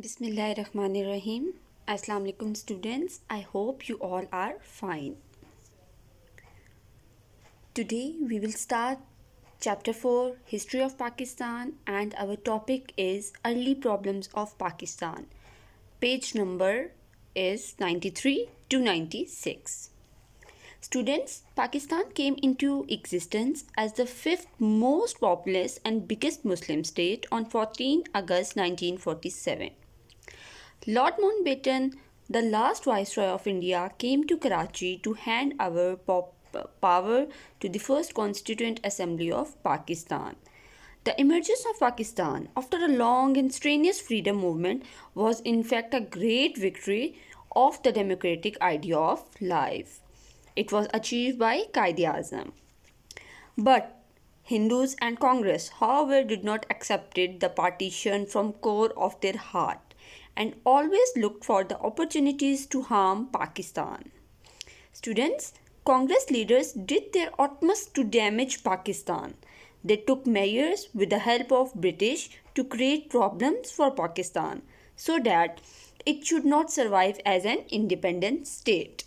Bismillahirrahmanirrahim. Assalamu alaikum students. I hope you all are fine. Today we will start chapter 4 History of Pakistan and our topic is early problems of Pakistan. Page number is 93 to 96. Students, Pakistan came into existence as the fifth most populous and biggest Muslim state on 14 August 1947. Lord Mountbatten, the last Viceroy of India, came to Karachi to hand over uh, power to the first Constituent Assembly of Pakistan. The emergence of Pakistan after a long and strenuous freedom movement was in fact a great victory of the democratic idea of life. It was achieved by Quaid-e-Azam. But Hindus and Congress, however, did not accept it, the partition from core of their heart and always looked for the opportunities to harm Pakistan. Students, Congress leaders did their utmost to damage Pakistan. They took measures with the help of British to create problems for Pakistan so that it should not survive as an independent state.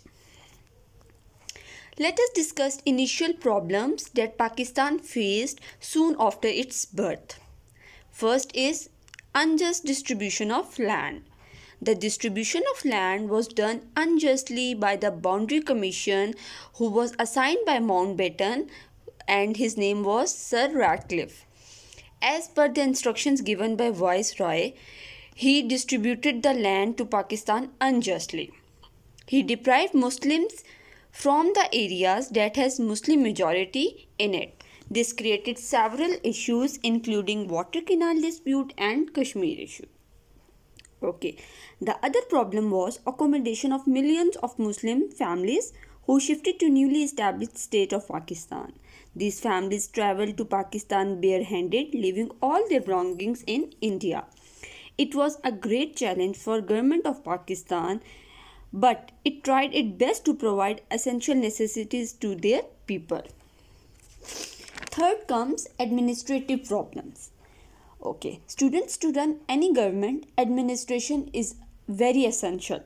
Let us discuss initial problems that Pakistan faced soon after its birth. First is unjust distribution of land. The distribution of land was done unjustly by the Boundary Commission who was assigned by Mountbatten and his name was Sir Radcliffe. As per the instructions given by Viceroy, he distributed the land to Pakistan unjustly. He deprived Muslims from the areas that has Muslim majority in it. This created several issues including water canal dispute and Kashmir issue. Okay, the other problem was accommodation of millions of Muslim families who shifted to newly established state of Pakistan. These families traveled to Pakistan barehanded, leaving all their belongings in India. It was a great challenge for government of Pakistan, but it tried its best to provide essential necessities to their people. Third comes administrative problems. Okay, students to run any government administration is very essential.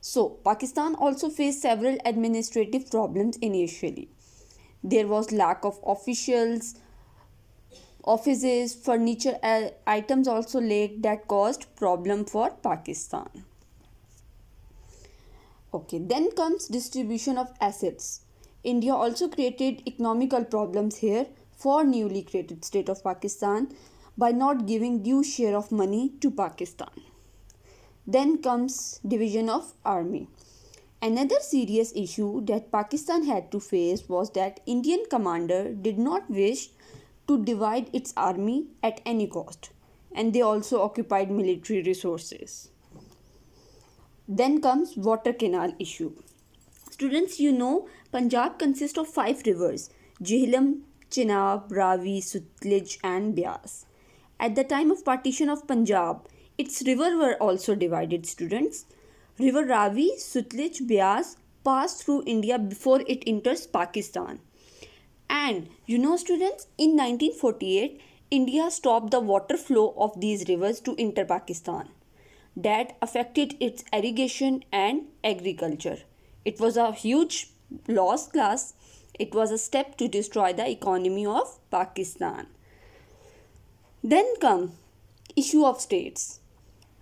So, Pakistan also faced several administrative problems initially. There was lack of officials, offices, furniture uh, items also lacked that caused problem for Pakistan. Okay, then comes distribution of assets. India also created economical problems here for newly created state of Pakistan by not giving due share of money to Pakistan. Then comes division of army. Another serious issue that Pakistan had to face was that Indian commander did not wish to divide its army at any cost and they also occupied military resources. Then comes water canal issue. Students, you know Punjab consists of five rivers Jihlam, Chenab, Ravi, Sutlej, and Beas. At the time of partition of Punjab, its rivers were also divided, students. River Ravi, Sutlej, Beas passed through India before it enters Pakistan. And you know, students, in 1948, India stopped the water flow of these rivers to enter Pakistan. That affected its irrigation and agriculture. It was a huge loss class. It was a step to destroy the economy of Pakistan. Then come issue of states.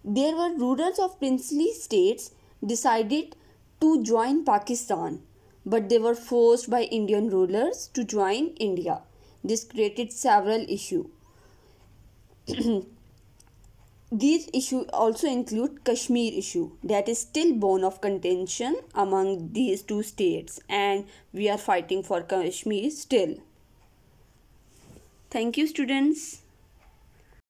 There were rulers of princely states decided to join Pakistan, but they were forced by Indian rulers to join India. This created several issues. These issues also include Kashmir issue that is still bone of contention among these two states and we are fighting for Kashmir still. Thank you students.